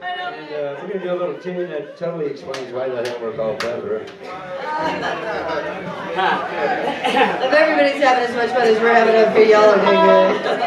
And uh, we're going to do a little tune that totally explains why the hell we're called Plethora. if everybody's having as much fun as we're having up here, y'all are doing good.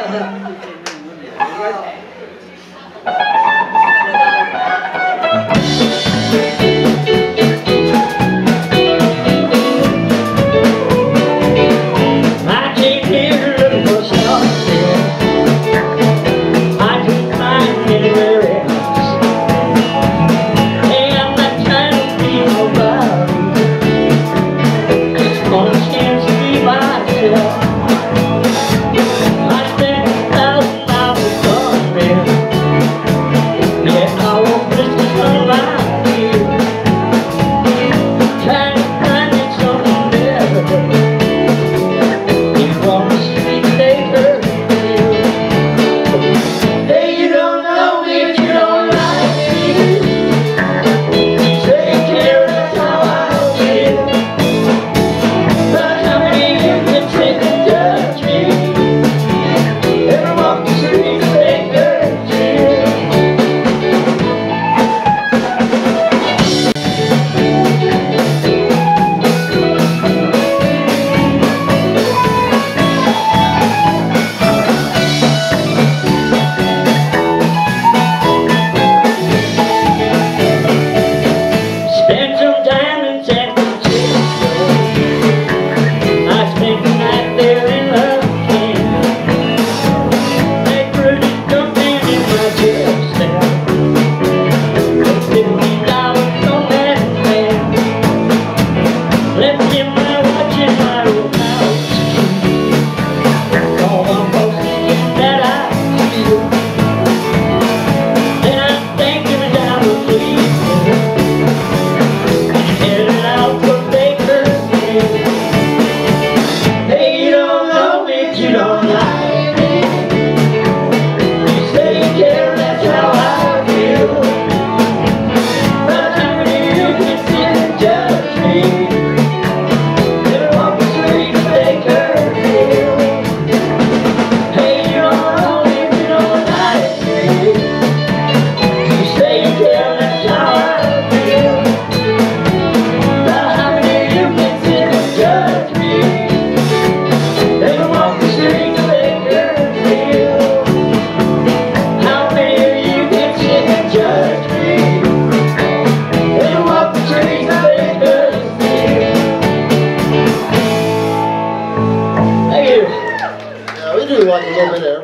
over there.